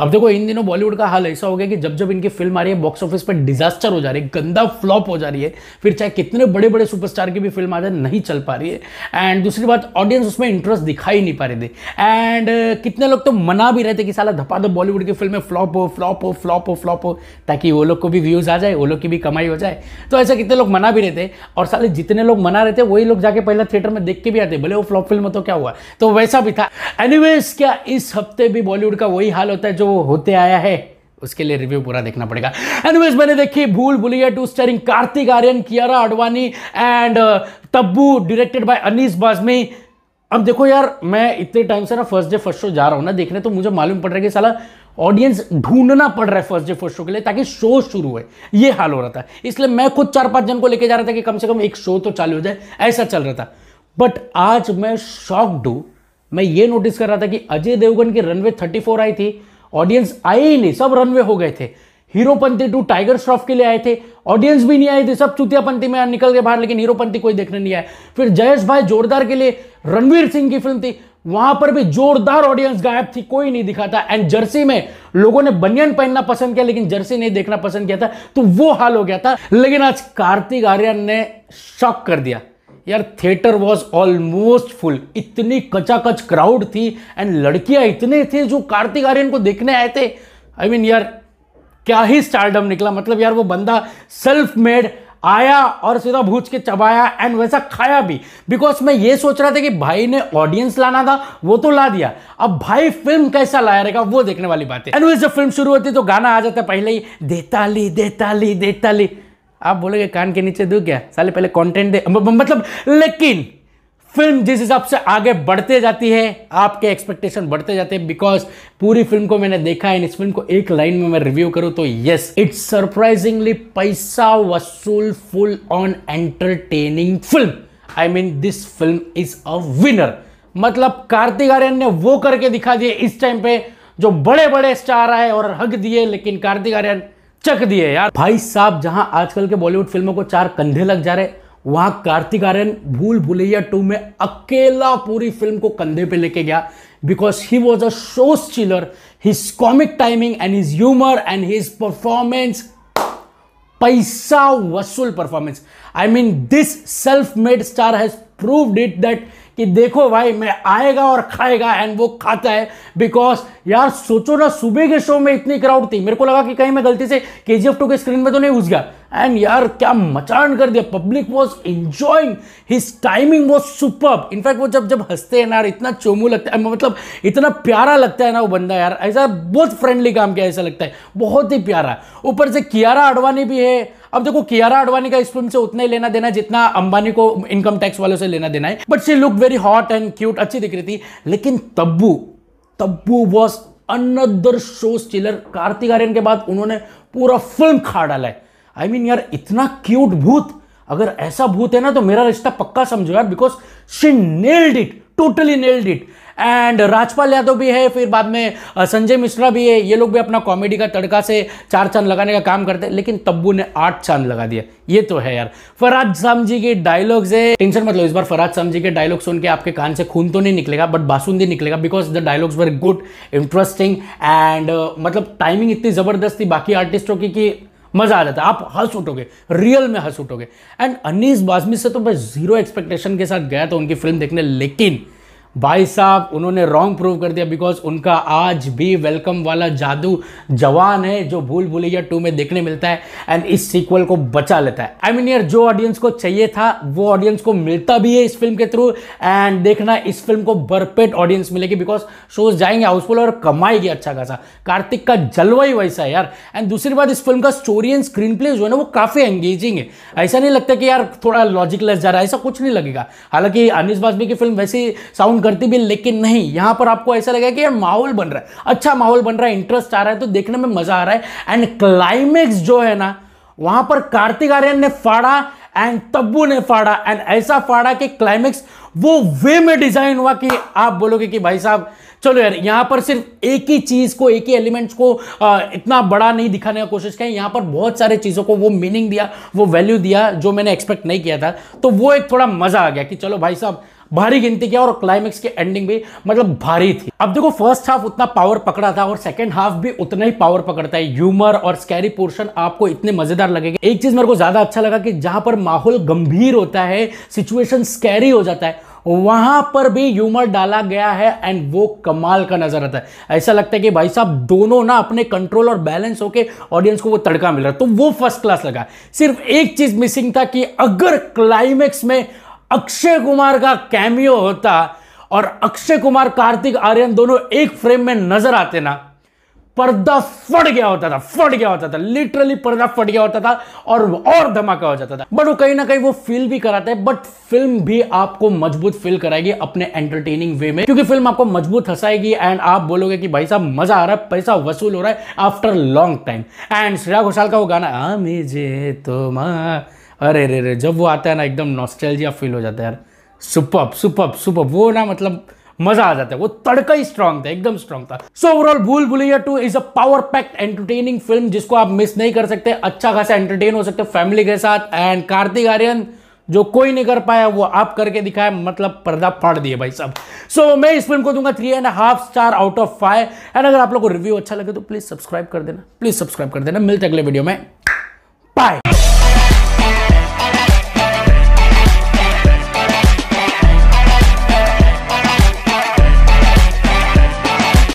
अब देखो, इन दिनों बॉलीवुड का हाल ऐसा हो गया कि जब जब इनकी फ़िल्म आ रही है बॉक्स ऑफ़िस पर डिजास्टर हो जा रही है, गंदा फ्लॉप हो जा रही है, फिर चाहे कितने बड़े बड़े सुपरस्टार की भी फ़िल्म आ जाए नहीं चल पा रही है। एंड दूसरी बात ऑडियंस उसमें इंटरेस्ट दिखा ही नहीं पा रहे थे। एंड कितने लोग तो मना भी रहे थे कि साला धपा दो बॉलीवुड की फ़िल्में फ्लॉप हो फ्लॉप हो फ्लॉप हो फ्लॉप हो, ताकि वो लोग को भी व्यूज़ आ जाए, वो लोग की भी कमाई हो जाए। तो ऐसा कितने लोग मना भी रहे थे, और साले जितने लोग मना रहे थे, वही लोग जाके पहले थिएटर में देख के भी आते, भले वो फ्लॉप फ़िल्म तो क्या हुआ? तो वैसा भी था। एनीवेज क्या इस हफ़्ते भी बॉलीवुड का वही हाल होता है, जो होते आया है, उसके लिए रिव्यू पूरा देखना पड़ेगा। एनीवेज मैंने देखी Bhool Bhulaiyaa two starring Kartik, Aaryan, Kiara Advani and Tabu directed by Anees Bazmee अब देखो यार, मैं इतने टाइम से ना फ़र्स्ट डे फ़र्स्ट शो जा रहा हूँ ना, देखने तो मुझे मालूम पड़ रहा है कि साला ऑडियंस ढूंढना पड़ रहा है फ़र्स्ट डे फ़र्स्ट शो के लिए ताकि शो शुरू हो ये हाल हो रहा था। इसलिए मैं खुद चार पाँच जन को लेके जा रहा था कि कम से कम एक शो तो चालू हो जाए, ऐसा चल रहा था। बट आज मैं शॉक्ड हूँ। मैं ये नोटिस कर रहा था कि अजय देवगन की रनवे 34 आई थी। ऑडियंस आए ही नहीं, सब रनवे हो गए थे। हीरोपंथी टू टाइगर श्रॉफ के लिए आए थे। ऑडियंस भी नहीं आए थे, सब चुतियापंथी में निकल के बाहर, लेकिन हीरोपंथी कोई देखने नहीं आया। फिर जयेश भाई जोरदार के लिए रणवीर सिंह की फ़िल्म थी। वहाँ पर भी जोरदार ऑडियंस गायब थी, कोई नहीं दिखा था। एंड जर्सी में लोगों ने बनियन पहनना पसंद किया, लेकिन जर्सी नहीं देखना पसंद किया था तो वो हाल हो गया था। लेकिन आज कार्तिक आर्यन ने शॉक कर दिया। यार थिएटर वॉज़ ऑलमोस्ट फुल इतनी कचाकच क्राउड थी एंड लड़कियाँ इतने थे जो कार्तिक आर्यन को देखने आए थे। आई I मीन mean, यार क्या ही स्टारडम निकला। मतलब यार वो बंदा सेल्फ मेड आया और सीधा भूज के चबाया एंड वैसा खाया भी। बिकॉज़ मैं ये सोच रहा था कि भाई ने ऑडियंस लाना था वो तो ला दिया। अब भाई फ़िल्म कैसा लाया रहेगा वो देखने वाली बात है। एंड जब फ़िल्म शुरू होती तो गाना आ जाता है पहले ही देताली देताली देताली आप बोलोगे, कान के नीचे दू क्या? साले, पहले कंटेंट दे। मतलब लेकिन फ़िल्म जिस हिसाब से आगे बढ़ते जाती है, आपके एक्सपेक्टेशन बढ़ते जाते हैं बिकॉज़ पूरी फ़िल्म को मैंने देखा है, इस फ़िल्म को एक लाइन में मैं रिव्यू करूँ तो यस इट्स सरप्राइजिंगली पैसा वसूल full on entertaining film I mean this film is a winner मतलब कार्तिक आर्यन ने वो करके दिखा दिए इस टाइम पे, जो बड़े बड़े स्टार आए और हक दिए, लेकिन कार्तिक आर्यन चक दिए, यार। भाई साहब, जहाँ आजकल के बॉलीवुड फ़िल्मों को चार कंधे लग जा रहे, वहाँ कार्तिक आर्यन भूल भुलैया टू में अकेला पूरी फ़िल्म को कंधे पे लेके गया because he was a show stealer his comic timing and his humour and his performance पैसा वसूल performance I mean this self made star has proved it that कि देखो भाई, मैं आएगा और खाएगा एंड वो खाता है। बिकॉज़ यार, सोचो ना, सुबह के शो में इतनी क्राउड थी। मेरे को लगा कि कहीं मैं गलती से के जी टू के स्क्रीन में तो नहीं घुस गया। एंड यार, क्या मचान कर दिया। Public was enjoying his timing was super in fact वो जब जब हँसते हैं यार, इतना चोमू लगता है मतलब इतना प्यारा लगता है ना वो बंदा यार। ऐसा बहुत फ्रेंडली काम किया, ऐसा लगता है। बहुत ही प्यारा। ऊपर से कियारा अडवाणी भी है। अब देखो, कियारा अडवाणी का इस फ़िल्म से उतना ही लेना देना जितना अंबानी को इनकम टैक्स वालों से लेना देना है। But she look very hot and cute अच्छी दिख रही थी। लेकिन Tabu Tabu was another show stealer Kartik Aaryan के बाद उन्होंने पूरा फ़िल्म खा डाला है। आई I मीन mean, यार इतना क्यूट भूत। अगर ऐसा भूत है ना तो मेरा रिश्ता पक्का समझो यार because she nailed it totally nailed it and Rajpal Yadav भी है फिर बाद में संजय मिश्रा भी है ये लोग भी अपना कॉमेडी का तड़का से चार चाँद लगाने का काम करते हैं लेकिन तब्बू ने आठ चाँद लगा दिया ये तो है यार। फराज साम जी के डायलॉग्स है। टेंशन मतलब इस बार फराज साम जी के डायलॉग सुन के आपके कान से खून तो नहीं निकलेगा बट बासुंदी निकलेगा because the dialogues very good interesting and मतलब टाइमिंग इतनी ज़बरदस्त थी बाकी आर्टिस्टों की कि मज़ा आ जाता है। आप हंस उठोगे रियल में हंस उठोगे। एंड अनीस बाजमी से तो मैं ज़ीरो एक्सपेक्टेशन के साथ गया था उनकी फ़िल्म देखने, लेकिन भाई साहब, उन्होंने रॉन्ग प्रूव कर दिया बिकॉज़ उनका आज भी वेलकम वाला जादू जवान है जो भूल भूलिया टू में देखने मिलता है एंड इस सीक्वल को बचा लेता है। आई मीन यार, जो ऑडियंस को चाहिए था, वो ऑडियंस को मिलता भी है इस फ़िल्म के थ्रू एंड देखना इस फ़िल्म को बरपेट ऑडियंस मिलेगी बिकॉज़ शोज़ जाएँगे हाउसफुल और कमाएगी अच्छा खासा। कार्तिक का जलवा ही वैसा है यार। एंड दूसरी बात, इस फ़िल्म का स्टोरी एंड स्क्रीन प्ले जो है ना, वो काफ़ी एंगेजिंग है। ऐसा नहीं लगता कि यार थोड़ा लॉजिकलेस जा रहा है, ऐसा कुछ नहीं लगेगा। हालाँकि अनिस बाजमी की फ़िल्म वैसे साउंड करती भी लेकिन नहीं। यहाँ पर आपको ऐसा लगेगा कि यार माहौल बन रहा है। अच्छा माहौल बन रहा है इंटरेस्ट आ रहा है तो देखने में मज़ा आ रहा है। एंड क्लाइमेक्स जो है ना वहाँ पर कार्तिक आर्यन ने फाड़ा एंड तब्बू ने फाड़ा। एंड ऐसा फाड़ा कि क्लाइमेक्स वो वे में डिज़ाइन हुआ कि आप बोलोगे कि भाई साहब चलो यार यहाँ पर सिर्फ़ एक ही चीज़ को एक ही एलिमेंट्स को आ, इतना बड़ा नहीं दिखाने का कोशिश किया। यहाँ पर बहुत सारे चीज़ों को वो मीनिंग दिया वो वैल्यू दिया जो मैंने एक्सपेक्ट नहीं किया था। तो वो एक थोड़ा मज़ा आ गया कि चलो भाई साहब भारी गिनती किया और क्लाइमेक्स की एंडिंग भी मतलब भारी थी। अब देखो फ़र्स्ट हाफ़ उतना पावर पकड़ा था और सेकंड हाफ़ भी उतना ही पावर पकड़ता है। ह्यूमर और स्कैरी पोर्शन आपको इतने मज़ेदार लगेगा। एक चीज़ मेरे को ज़्यादा अच्छा लगा कि जहाँ पर माहौल गंभीर होता है सिचुएशन स्कैरी हो जाता है, वहाँ पर भी ह्यूमर डाला गया है एंड वो कमाल का नज़र आता है। ऐसा लगता है कि भाई साहब, दोनों ना अपने कंट्रोल और बैलेंस होके ऑडियंस को वो तड़का मिल रहा है। तो वो फ़र्स्ट क्लास लगा। सिर्फ़ एक चीज़ मिसिंग था कि अगर क्लाइमेक्स में अक्षय कुमार का कैमियो होता और अक्षय कुमार, कार्तिक, आर्यन दोनों एक फ्रेम में नज़र आते ना, पर्दा फट गया होता था, फट गया होता था लिटरली पर्दा फट गया होता था और और धमाका हो जाता था। बट वो कहीं ना कहीं वो फील भी कराता है, बट फ़िल्म भी आपको मज़बूत फील कराएगी अपने एंटरटेनिंग वे में, क्योंकि फ़िल्म आपको मज़बूत हंसाएगी एंड आप बोलोगे कि भाई साहब, मज़ा आ रहा है, पैसा वसूल हो रहा है after long time and Shreya Ghoshal का वो गाना मुझे तो अरे रे रे जब वो आता है ना एकदम नॉस्टैल्जिया फील हो जाता है यार। सुपर सुपर सुपर वो ना मतलब मज़ा आ जाता है। वो तड़का ही स्ट्रांग था एकदम स्ट्रांग था। So overall Bhool Bhulaiyaa two is a power packed entertaining film जिसको आप मिस नहीं कर सकते। अच्छा खासा एंटरटेन हो सकते फैमिली के साथ। एंड कार्तिक आर्यन जो कोई नहीं कर पाया वो आप करके दिखाया। मतलब पर्दा फाड़ दिए भाई साहब। सो so, मैं इस फ़िल्म को दूँगा three and half star out of five and अगर आप लोग को रिव्यू अच्छा लगे तो प्लीज़ सब्सक्राइब कर देना। प्लीज़ सब्सक्राइब कर देना। मिलते अगले वीडियो में। बाय